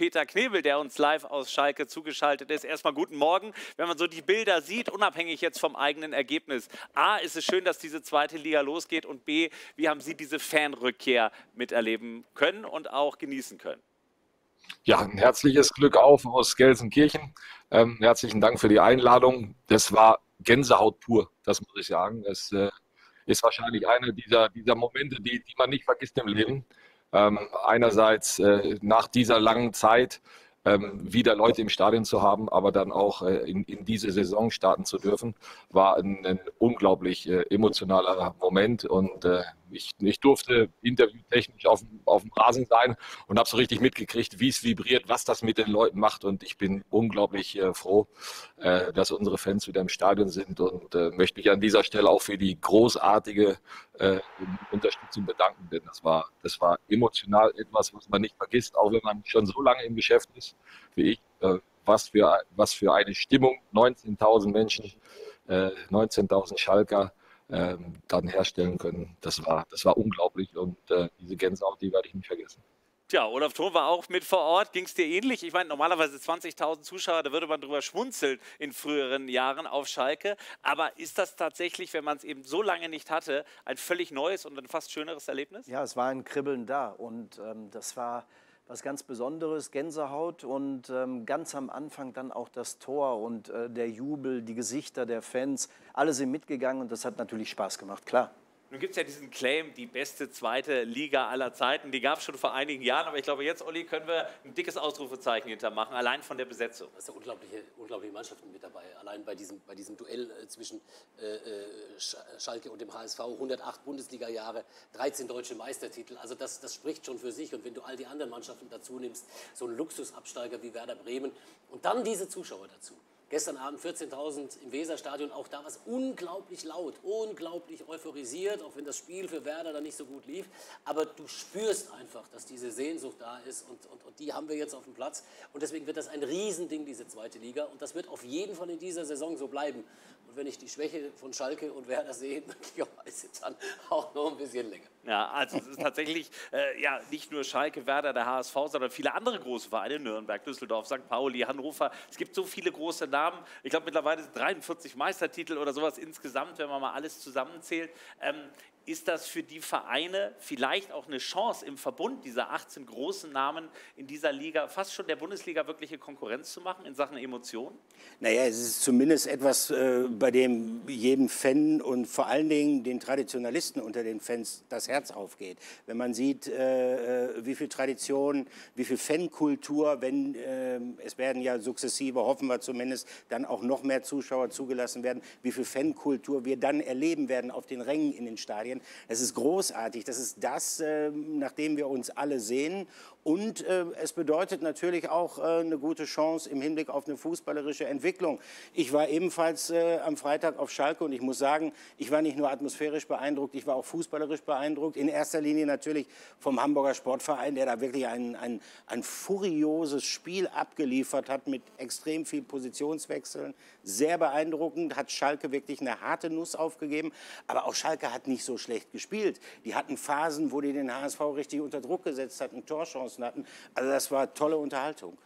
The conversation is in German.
Peter Knebel, der uns live aus Schalke zugeschaltet ist. Erstmal guten Morgen. Wenn man so die Bilder sieht, unabhängig jetzt vom eigenen Ergebnis. A, ist es schön, dass diese zweite Liga losgeht und B, wie haben Sie diese Fanrückkehr miterleben können und auch genießen können? Ja, ein herzliches Glück auf aus Gelsenkirchen. Ähm, herzlichen Dank für die Einladung. Das war Gänsehaut pur, das muss ich sagen. Es äh, ist wahrscheinlich einer dieser, dieser Momente, die, die man nicht vergisst im Leben. Ähm, einerseits äh, nach dieser langen Zeit ähm, wieder Leute im Stadion zu haben, aber dann auch äh, in, in diese Saison starten zu dürfen, war ein, ein unglaublich äh, emotionaler Moment und äh, ich, ich durfte interviewtechnisch auf, auf dem Rasen sein und habe so richtig mitgekriegt, wie es vibriert, was das mit den Leuten macht. Und ich bin unglaublich äh, froh, äh, dass unsere Fans wieder im Stadion sind und äh, möchte mich an dieser Stelle auch für die großartige äh, Unterstützung bedanken, denn das war, das war emotional etwas, was man nicht vergisst, auch wenn man schon so lange im Geschäft ist wie ich. Äh, was, für, was für eine Stimmung, 19.000 Menschen, 19.000 äh, Schalker ähm, dann herstellen können. Das war, das war unglaublich und äh, diese Gänsehaut, die werde ich nicht vergessen. Tja, Olaf Thon war auch mit vor Ort. Ging es dir ähnlich? Ich meine, normalerweise 20.000 Zuschauer, da würde man drüber schmunzeln in früheren Jahren auf Schalke. Aber ist das tatsächlich, wenn man es eben so lange nicht hatte, ein völlig neues und ein fast schöneres Erlebnis? Ja, es war ein Kribbeln da und ähm, das war was ganz Besonderes, Gänsehaut und ähm, ganz am Anfang dann auch das Tor und äh, der Jubel, die Gesichter der Fans, alle sind mitgegangen und das hat natürlich Spaß gemacht, klar. Nun gibt es ja diesen Claim, die beste zweite Liga aller Zeiten. Die gab es schon vor einigen Jahren, aber ich glaube, jetzt, Olli, können wir ein dickes Ausrufezeichen hintermachen, allein von der Besetzung. Da sind unglaubliche, unglaubliche Mannschaften mit dabei. Allein bei diesem, bei diesem Duell äh, zwischen äh, äh Schalke und dem HSV, 108 Bundesliga-Jahre, 13 deutsche Meistertitel. Also das, das spricht schon für sich. Und wenn du all die anderen Mannschaften dazu nimmst, so ein Luxusabsteiger wie Werder Bremen und dann diese Zuschauer dazu. Gestern Abend 14.000 im Weserstadion, auch da war es unglaublich laut, unglaublich euphorisiert, auch wenn das Spiel für Werder dann nicht so gut lief. Aber du spürst einfach, dass diese Sehnsucht da ist und, und, und die haben wir jetzt auf dem Platz. Und deswegen wird das ein Riesending, diese zweite Liga. Und das wird auf jeden Fall in dieser Saison so bleiben. Und wenn ich die Schwäche von Schalke und Werder sehe, möglicherweise dann auch noch ein bisschen länger. Ja, also es ist tatsächlich äh, ja, nicht nur Schalke, Werder, der HSV, sondern viele andere große Vereine, Nürnberg, Düsseldorf, St. Pauli, Hannover. Es gibt so viele große Namen. Ich glaube mittlerweile sind 43 Meistertitel oder sowas insgesamt, wenn man mal alles zusammenzählt. Ähm, ist das für die Vereine vielleicht auch eine Chance, im Verbund dieser 18 großen Namen in dieser Liga fast schon der Bundesliga wirkliche Konkurrenz zu machen in Sachen Emotionen? Naja, es ist zumindest etwas, äh, bei dem jedem Fan und vor allen Dingen den Traditionalisten unter den Fans das Herz aufgeht. Wenn man sieht, äh, äh wie viel Tradition, wie viel Fankultur, wenn es werden ja sukzessive, hoffen wir zumindest, dann auch noch mehr Zuschauer zugelassen werden, wie viel Fankultur wir dann erleben werden auf den Rängen in den Stadien. Es ist großartig. Das ist das, ähm, nach dem wir uns alle sehen. Und äh, es bedeutet natürlich auch äh, eine gute Chance im Hinblick auf eine fußballerische Entwicklung. Ich war ebenfalls äh, am Freitag auf Schalke und ich muss sagen, ich war nicht nur atmosphärisch beeindruckt, ich war auch fußballerisch beeindruckt. In erster Linie natürlich vom Hamburger Sportverein, der da wirklich ein, ein, ein furioses Spiel abgeliefert hat mit extrem viel Positionswechseln. Sehr beeindruckend, hat Schalke wirklich eine harte Nuss aufgegeben. Aber auch Schalke hat nicht so schlecht gespielt. Die hatten Phasen, wo die den HSV richtig unter Druck gesetzt hatten, Torchancen hatten. Also das war tolle Unterhaltung.